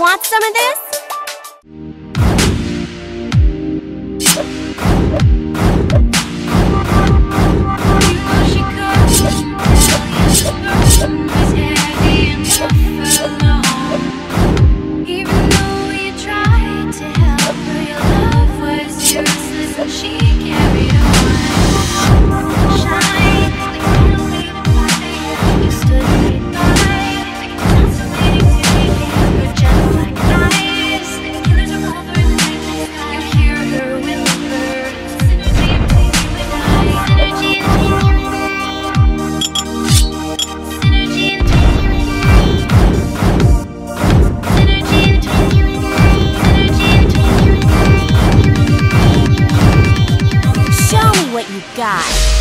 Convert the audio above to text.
want some of this? Between